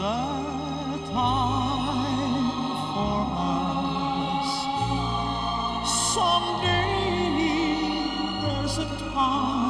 a time for us. Someday there's a time